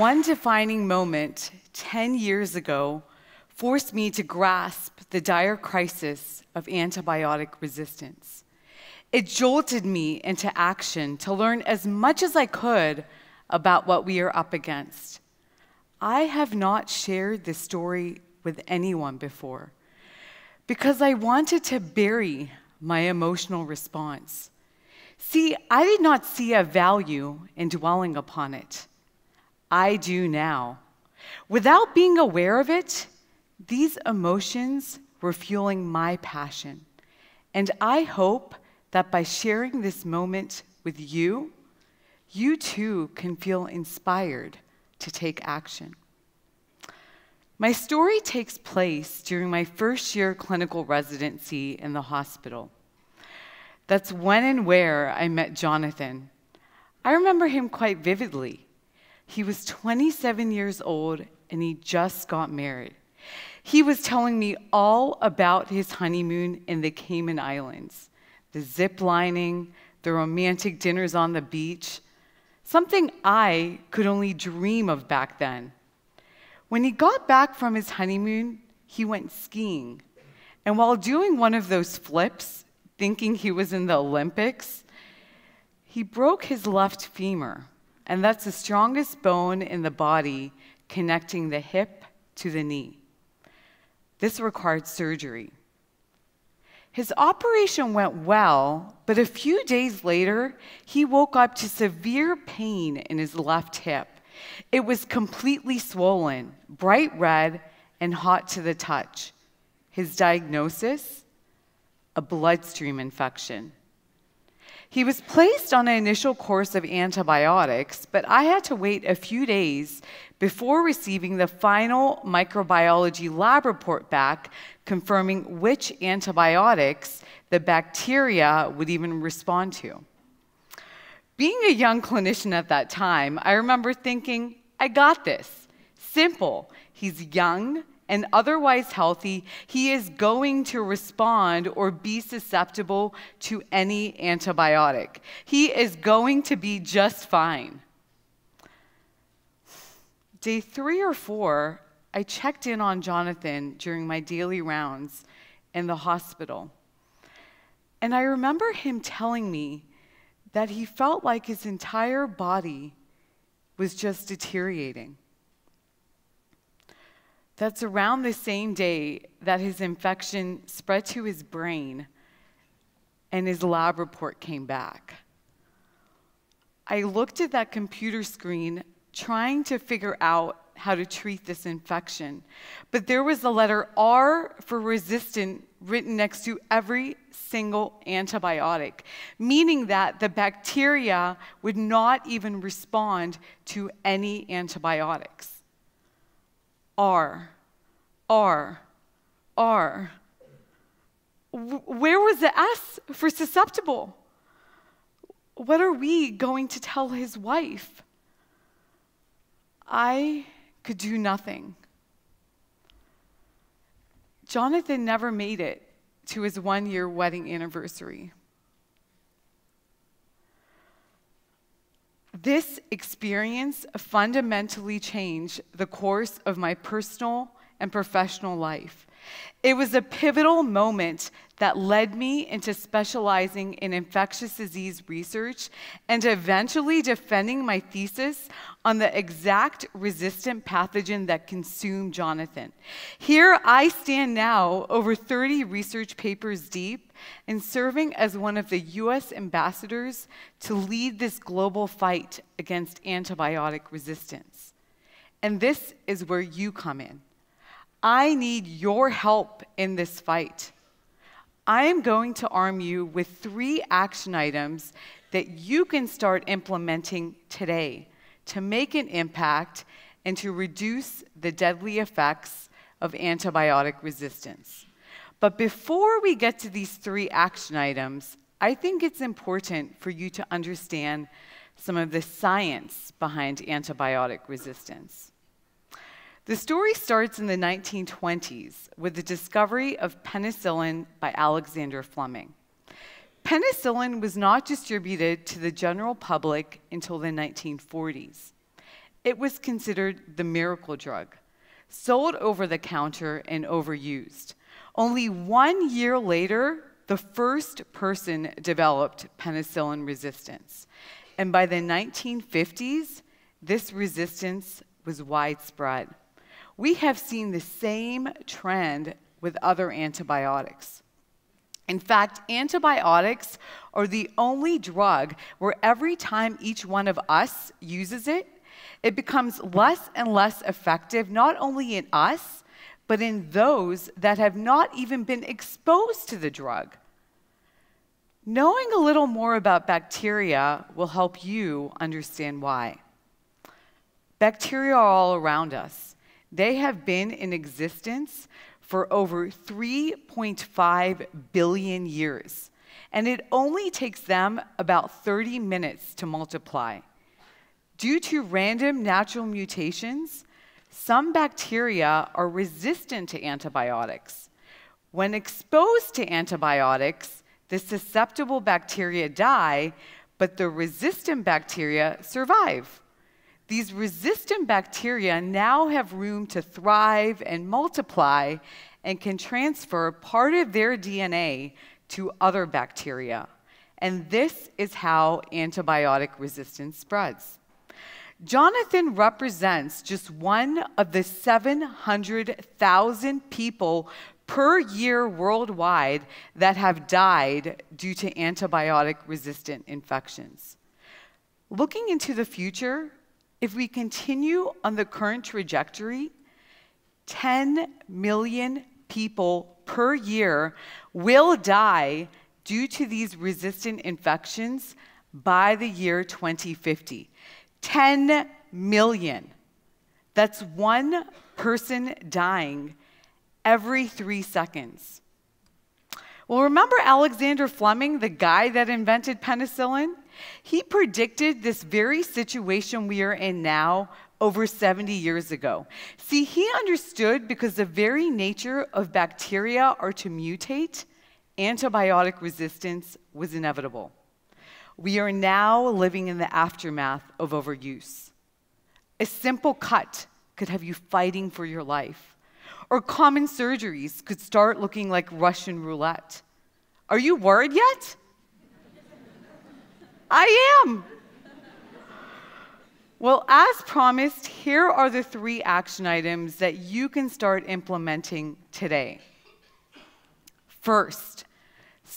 One defining moment 10 years ago forced me to grasp the dire crisis of antibiotic resistance. It jolted me into action to learn as much as I could about what we are up against. I have not shared this story with anyone before because I wanted to bury my emotional response. See, I did not see a value in dwelling upon it. I do now. Without being aware of it, these emotions were fueling my passion. And I hope that by sharing this moment with you, you too can feel inspired to take action. My story takes place during my first year clinical residency in the hospital. That's when and where I met Jonathan. I remember him quite vividly. He was 27 years old and he just got married. He was telling me all about his honeymoon in the Cayman Islands the zip lining, the romantic dinners on the beach, something I could only dream of back then. When he got back from his honeymoon, he went skiing. And while doing one of those flips, thinking he was in the Olympics, he broke his left femur and that's the strongest bone in the body connecting the hip to the knee. This required surgery. His operation went well, but a few days later, he woke up to severe pain in his left hip. It was completely swollen, bright red, and hot to the touch. His diagnosis? A bloodstream infection. He was placed on an initial course of antibiotics, but I had to wait a few days before receiving the final microbiology lab report back confirming which antibiotics the bacteria would even respond to. Being a young clinician at that time, I remember thinking, I got this. Simple. He's young, and otherwise healthy, he is going to respond or be susceptible to any antibiotic. He is going to be just fine. Day three or four, I checked in on Jonathan during my daily rounds in the hospital. And I remember him telling me that he felt like his entire body was just deteriorating. That's around the same day that his infection spread to his brain and his lab report came back. I looked at that computer screen trying to figure out how to treat this infection, but there was the letter R for resistant written next to every single antibiotic, meaning that the bacteria would not even respond to any antibiotics. R, R, R. Where was the S for susceptible? What are we going to tell his wife? I could do nothing. Jonathan never made it to his one year wedding anniversary. This experience fundamentally changed the course of my personal and professional life. It was a pivotal moment that led me into specializing in infectious disease research and eventually defending my thesis on the exact resistant pathogen that consumed Jonathan. Here I stand now, over 30 research papers deep, and serving as one of the US ambassadors to lead this global fight against antibiotic resistance. And this is where you come in. I need your help in this fight. I am going to arm you with three action items that you can start implementing today to make an impact and to reduce the deadly effects of antibiotic resistance. But before we get to these three action items, I think it's important for you to understand some of the science behind antibiotic resistance. The story starts in the 1920s with the discovery of penicillin by Alexander Fleming. Penicillin was not distributed to the general public until the 1940s. it was considered the miracle drug, sold over the counter and overused. Only one year later, the first person developed penicillin resistance. And by the 1950s, this resistance was widespread. We have seen the same trend with other antibiotics. In fact, antibiotics are the only drug where every time each one of us uses it, it becomes less and less effective, not only in us, but in those that have not even been exposed to the drug. Knowing a little more about bacteria will help you understand why. Bacteria are all around us. They have been in existence for over 3.5 billion years, and it only takes them about 30 minutes to multiply. Due to random natural mutations, some bacteria are resistant to antibiotics. When exposed to antibiotics, the susceptible bacteria die, but the resistant bacteria survive. These resistant bacteria now have room to thrive and multiply and can transfer part of their DNA to other bacteria. And this is how antibiotic resistance spreads. Jonathan represents just one of the 700,000 people per year worldwide that have died due to antibiotic resistant infections. Looking into the future, if we continue on the current trajectory, 10 million people per year will die due to these resistant infections by the year 2050. 10 million. That's one person dying every three seconds. Well, remember Alexander Fleming, the guy that invented penicillin? He predicted this very situation we are in now over 70 years ago. See, he understood because the very nature of bacteria are to mutate, antibiotic resistance was inevitable. We are now living in the aftermath of overuse. A simple cut could have you fighting for your life, or common surgeries could start looking like Russian roulette. Are you worried yet? I am. Well, as promised, here are the three action items that you can start implementing today. First,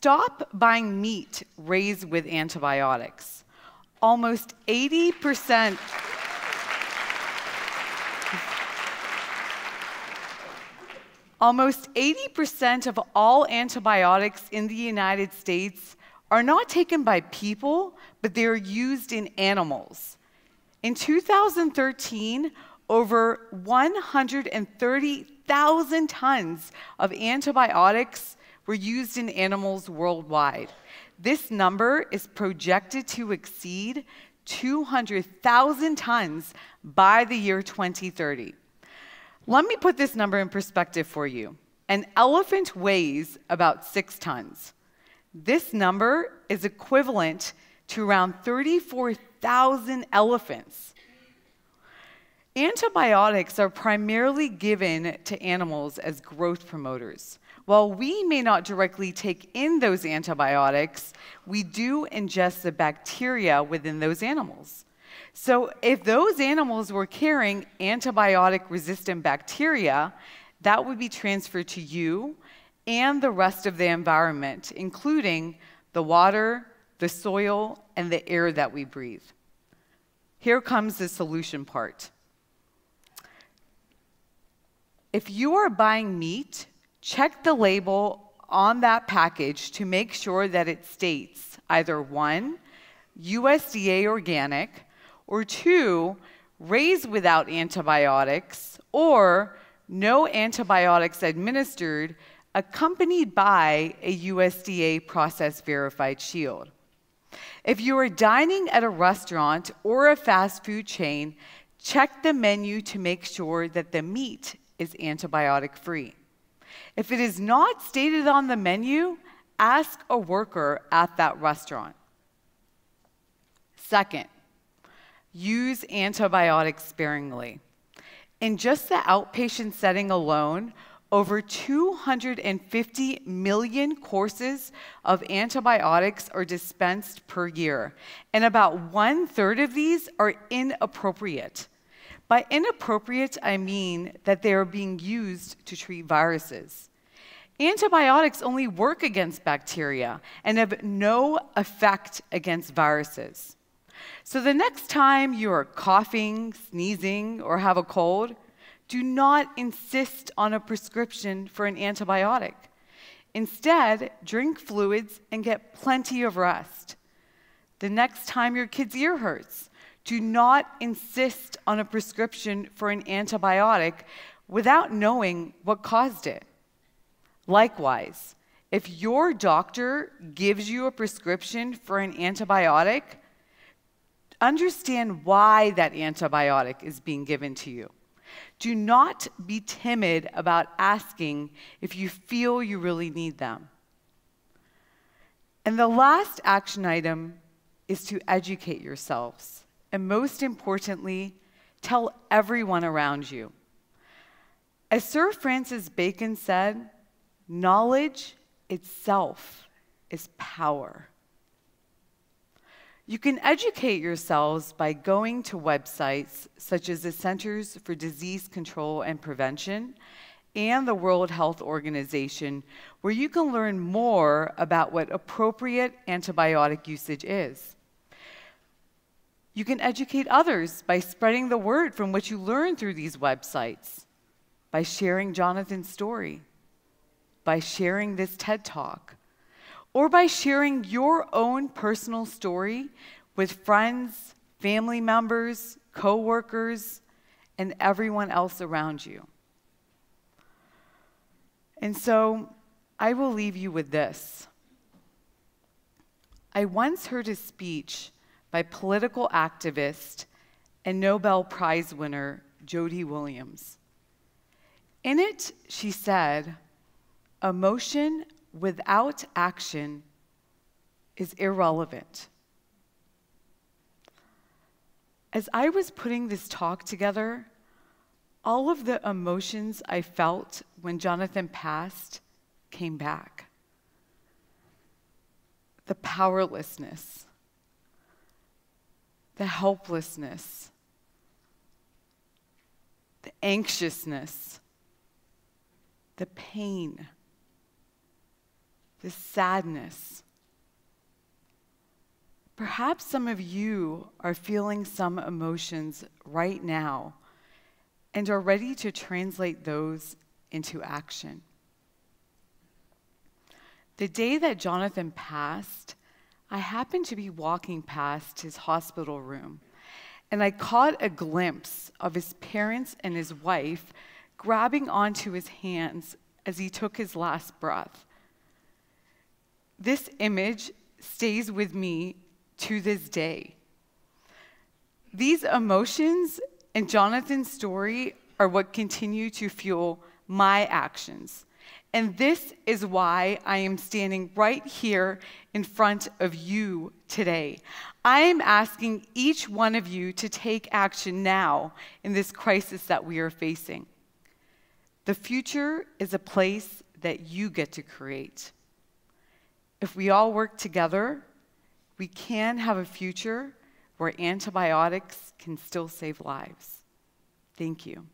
Stop buying meat raised with antibiotics. Almost 80%. Almost 80% of all antibiotics in the United States are not taken by people, but they are used in animals. In 2013, over 130,000 tons of antibiotics were used in animals worldwide. This number is projected to exceed 200,000 tons by the year 2030. Let me put this number in perspective for you. An elephant weighs about six tons. This number is equivalent to around 34,000 elephants. Antibiotics are primarily given to animals as growth promoters. While we may not directly take in those antibiotics, we do ingest the bacteria within those animals. So, if those animals were carrying antibiotic resistant bacteria, that would be transferred to you and the rest of the environment, including the water, the soil, and the air that we breathe. Here comes the solution part. If you are buying meat check the label on that package to make sure that it states either one, USDA organic, or two, raised without antibiotics, or no antibiotics administered, accompanied by a USDA process verified shield. If you are dining at a restaurant or a fast food chain, check the menu to make sure that the meat is antibiotic free. If it is not stated on the menu, ask a worker at that restaurant. Second, use antibiotics sparingly. In just the outpatient setting alone, over 250 million courses of antibiotics are dispensed per year, and about one third of these are inappropriate. By inappropriate, I mean that they are being used to treat viruses. Antibiotics only work against bacteria and have no effect against viruses. So the next time you are coughing, sneezing, or have a cold, do not insist on a prescription for an antibiotic. Instead, drink fluids and get plenty of rest. The next time your kid's ear hurts, do not insist on a prescription for an antibiotic without knowing what caused it. Likewise, if your doctor gives you a prescription for an antibiotic, understand why that antibiotic is being given to you. Do not be timid about asking if you feel you really need them. And the last action item is to educate yourselves. And most importantly, tell everyone around you. As Sir Francis Bacon said, knowledge itself is power. You can educate yourselves by going to websites such as the Centers for Disease Control and Prevention and the World Health Organization, where you can learn more about what appropriate antibiotic usage is. You can educate others by spreading the word from what you learn through these websites, by sharing Jonathan's story, by sharing this TED Talk or by sharing your own personal story with friends, family members, coworkers, and everyone else around you. And so I will leave you with this. I once heard a speech by political activist and Nobel Prize winner Jody Williams. In it, she said, Emotion without action is irrelevant. As I was putting this talk together, all of the emotions I felt when Jonathan passed came back. The powerlessness, the helplessness, the anxiousness, the pain the sadness. Perhaps some of you are feeling some emotions right now and are ready to translate those into action. The day that Jonathan passed, I happened to be walking past his hospital room, and I caught a glimpse of his parents and his wife grabbing onto his hands as he took his last breath. This image stays with me to this day. These emotions and Jonathan's story are what continue to fuel my actions. And this is why I am standing right here in front of you today. I am asking each one of you to take action now in this crisis that we are facing. The future is a place that you get to create. If we all work together, we can have a future where antibiotics can still save lives. Thank you.